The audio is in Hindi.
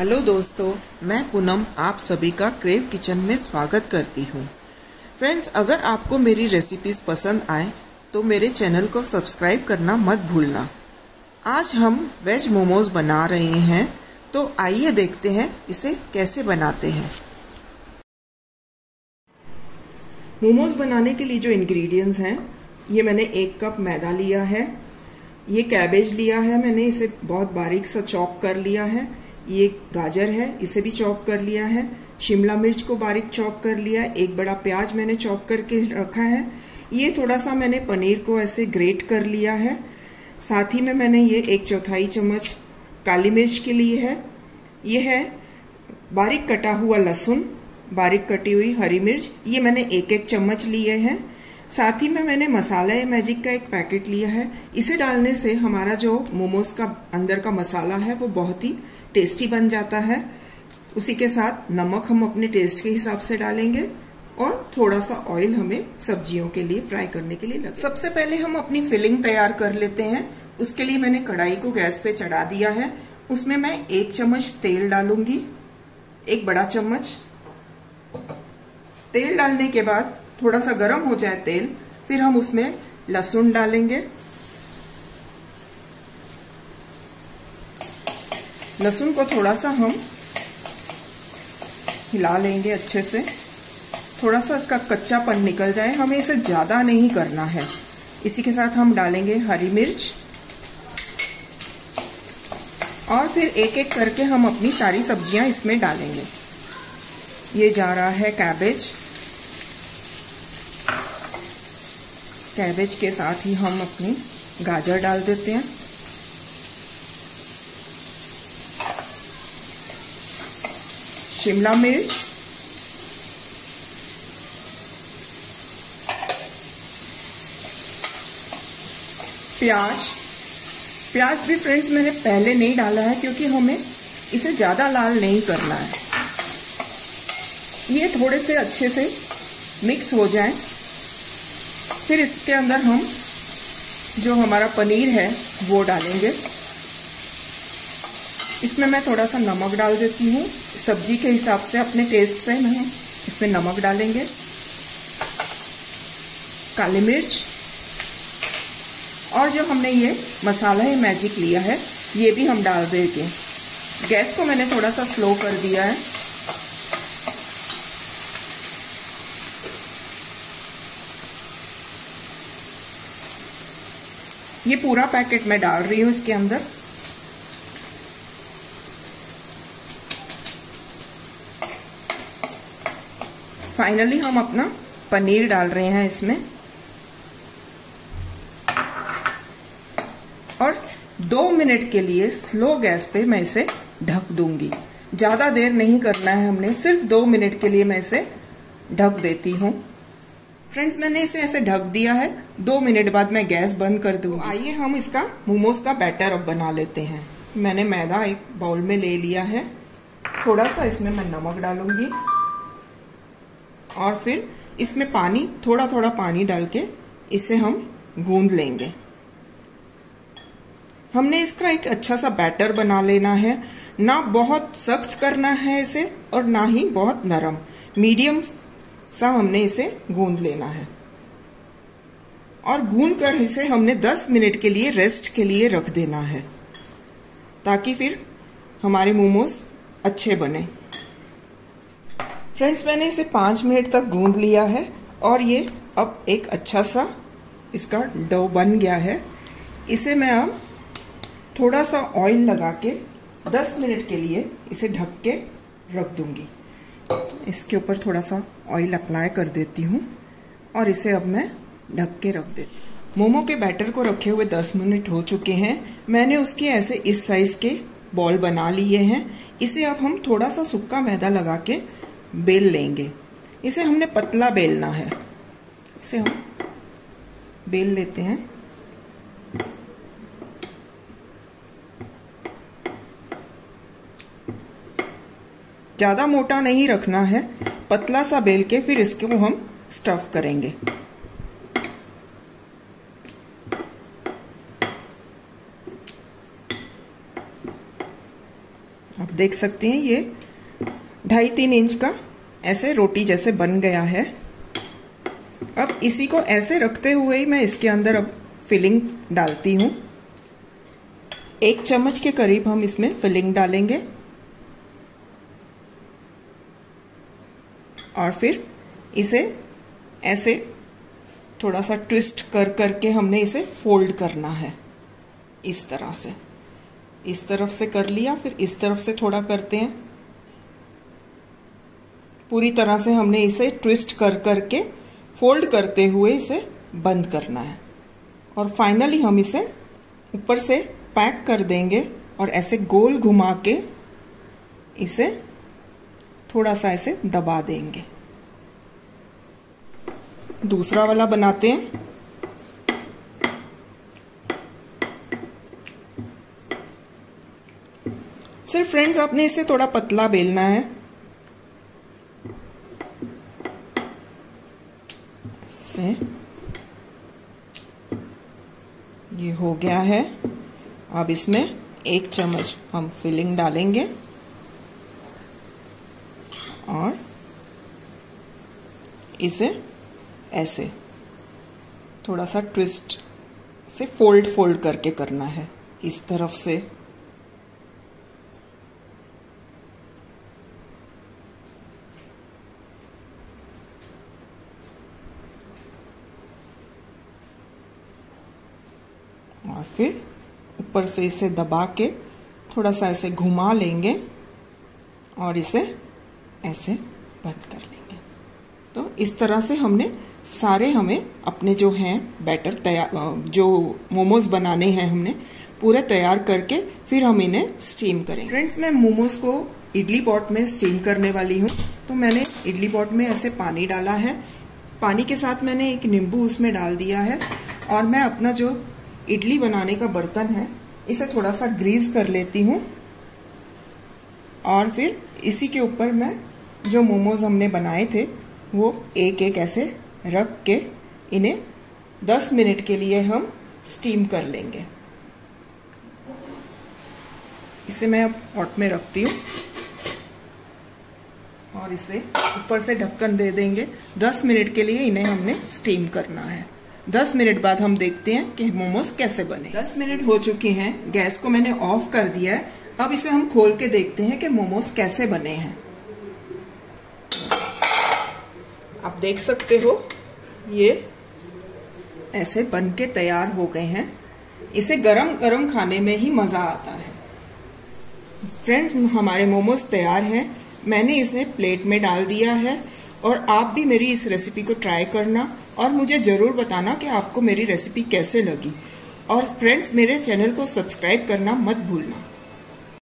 हेलो दोस्तों, मैं पूनम आप सभी का क्रेव किचन में स्वागत करती हूँ। फ्रेंड्स अगर आपको मेरी रेसिपीज़ पसंद आए तो मेरे चैनल को सब्सक्राइब करना मत भूलना। आज हम वेज मोमोज बना रहे हैं तो आइए देखते हैं इसे कैसे बनाते हैं। मोमोज बनाने के लिए जो इंग्रेडिएंट्स हैं, ये मैंने एक कप मैदा लिया है, ये कैबेज लिया है मैंने, इसे बहुत बारीक सा चॉप कर लिया है ये गाजर है, इसे भी चॉप कर लिया है। शिमला मिर्च को बारीक चॉप कर लिया, एक बड़ा प्याज मैंने चॉप करके रखा है। ये थोड़ा सा मैंने पनीर को ऐसे ग्रेट कर लिया है। साथ ही में मैंने ये एक चौथाई चम्मच काली मिर्च के लिए है। ये है बारीक कटा हुआ लहसुन, बारीक कटी हुई हरी मिर्च, ये मैंने एक एक चम्मच लिए हैं। साथ ही में मैंने मसाला मैजिक का एक पैकेट लिया है। इसे डालने से हमारा जो मोमोज का अंदर का मसाला है वो बहुत ही टेस्टी बन जाता है। उसी के साथ नमक हम अपने टेस्ट के हिसाब से डालेंगे और थोड़ा सा ऑयल हमें सब्जियों के लिए फ्राई करने के लिए लगे सबसे पहले हम अपनी फिलिंग तैयार कर लेते हैं। उसके लिए मैंने कढ़ाई को गैस पे चढ़ा दिया है। उसमें मैं एक चम्मच तेल डालूँगी। एक बड़ा चम्मच। तेल डालने के बाद थोड़ा सा गर्म हो जाए तेल, फिर हम उसमें लहसुन डालेंगे। लहसुन को थोड़ा सा हम हिला लेंगे अच्छे से। थोड़ा सा इसका कच्चापन निकल जाए। हमें इसे ज़्यादा नहीं करना है। इसी के साथ हम डालेंगे हरी मिर्च। और फिर एक एक करके हम अपनी सारी सब्ज़ियाँ इसमें डालेंगे। ये जा रहा है कैबेज कैबेज के साथ ही हम अपनी गाजर डाल देते हैं। शिमला मिर्च, प्याज। प्याज भी फ्रेंड्स मैंने पहले नहीं डाला है क्योंकि हमें इसे ज़्यादा लाल नहीं करना है। ये थोड़े से अच्छे से मिक्स हो जाए। फिर इसके अंदर हम जो हमारा पनीर है वो डालेंगे। इसमें मैं थोड़ा सा नमक डाल देती हूँ। सब्ज़ी के हिसाब से अपने टेस्ट से मैं इसमें नमक डालेंगे। काली मिर्च। और जो हमने ये मसाला है मैजिक लिया है, ये भी हम डाल देंगे। गैस को मैंने थोड़ा सा स्लो कर दिया है। ये पूरा पैकेट मैं डाल रही हूँ इसके अंदर। फाइनली हम अपना पनीर डाल रहे हैं इसमें। और दो मिनट के लिए स्लो गैस पे मैं इसे ढक दूँगी। ज़्यादा देर नहीं करना है हमने, सिर्फ़ दो मिनट के लिए मैं इसे ढक देती हूँ। फ्रेंड्स, मैंने इसे ऐसे ढक दिया है। दो मिनट बाद मैं गैस बंद कर दूँ आइए हम इसका मोमोज का बैटर अब बना लेते हैं। मैंने मैदा एक बाउल में ले लिया है। थोड़ा सा इसमें मैं नमक डालूँगी। और फिर इसमें पानी थोड़ा थोड़ा पानी डाल के इसे हम गूंद लेंगे। हमने इसका एक अच्छा सा बैटर बना लेना है। ना बहुत सख्त करना है इसे और ना ही बहुत नरम। मीडियम सा हमने इसे गूंद लेना है। और गूंद कर इसे हमने 10 मिनट के लिए रेस्ट के लिए रख देना है, ताकि फिर हमारे मोमोज अच्छे बने। फ्रेंड्स, मैंने इसे पाँच मिनट तक गूंद लिया है और ये अब एक अच्छा सा इसका डो बन गया है। इसे मैं अब थोड़ा सा ऑयल लगा के 10 मिनट के लिए इसे ढक के रख दूँगी। इसके ऊपर थोड़ा सा ऑयल अप्लाई कर देती हूँ और इसे अब मैं ढक के रख देती हूँ। मोमो के बैटर को रखे हुए 10 मिनट हो चुके हैं। मैंने उसके ऐसे इस साइज़ के बॉल बना लिए हैं। इसे अब हम थोड़ा सा सूखा मैदा लगा के बेल लेंगे। इसे हमने पतला बेलना है। इसे हम बेल लेते हैं। ज़्यादा मोटा नहीं रखना है। पतला सा बेल के फिर इसको हम स्टफ़ करेंगे। आप देख सकते हैं ये ढाई तीन इंच का ऐसे रोटी जैसे बन गया है। अब इसी को ऐसे रखते हुए ही मैं इसके अंदर अब फिलिंग डालती हूँ। एक चम्मच के करीब हम इसमें फिलिंग डालेंगे। और फिर इसे ऐसे थोड़ा सा ट्विस्ट कर करके हमने इसे फोल्ड करना है। इस तरह से। इस तरफ़ से कर लिया, फिर इस तरफ़ से थोड़ा करते हैं। पूरी तरह से हमने इसे ट्विस्ट कर करके फोल्ड करते हुए इसे बंद करना है। और फाइनली हम इसे ऊपर से पैक कर देंगे और ऐसे गोल घुमा के इसे थोड़ा सा ऐसे दबा देंगे। दूसरा वाला बनाते हैं। सिर्फ़ फ्रेंड्स आपने इसे थोड़ा पतला बेलना है से ये हो गया है। अब इसमें एक चम्मच हम फिलिंग डालेंगे। और इसे ऐसे थोड़ा सा ट्विस्ट से फोल्ड फोल्ड करके करना है। इस तरफ़ से और फिर ऊपर से इसे दबा के थोड़ा सा ऐसे घुमा लेंगे और इसे ऐसे बंद कर लेंगे। तो इस तरह से हमने सारे हमें अपने जो हैं बैटर तैयार जो मोमोज बनाने हैं हमने, पूरे तैयार करके फिर हम इन्हें स्टीम करेंगे। फ्रेंड्स, मैं मोमोज को इडली पॉट में स्टीम करने वाली हूँ। तो मैंने इडली पॉट में ऐसे पानी डाला है। पानी के साथ मैंने एक नींबू उसमें डाल दिया है और मैं अपना जो इडली बनाने का बर्तन है, इसे थोड़ा सा ग्रीस कर लेती हूँ। और फिर इसी के ऊपर मैं जो मोमोज हमने बनाए थे, वो एक एक ऐसे रख के इन्हें 10 मिनट के लिए हम स्टीम कर लेंगे। इसे मैं अब पॉट में रखती हूँ। और इसे ऊपर से ढक्कन दे देंगे। 10 मिनट के लिए इन्हें हमने स्टीम करना है। 10 मिनट बाद हम देखते हैं कि मोमोज कैसे बने। 10 मिनट हो चुके हैं, गैस को मैंने ऑफ़ कर दिया है। अब इसे हम खोल के देखते हैं कि मोमोज कैसे बने हैं। आप देख सकते हो, ये ऐसे बन के तैयार हो गए हैं। इसे गरम गरम खाने में ही मज़ा आता है। फ्रेंड्स, हमारे मोमोज तैयार हैं। मैंने इसे प्लेट में डाल दिया है और आप भी मेरी इस रेसिपी को ट्राई करना। और मुझे ज़रूर बताना कि आपको मेरी रेसिपी कैसे लगी। और फ्रेंड्स मेरे चैनल को सब्सक्राइब करना मत भूलना।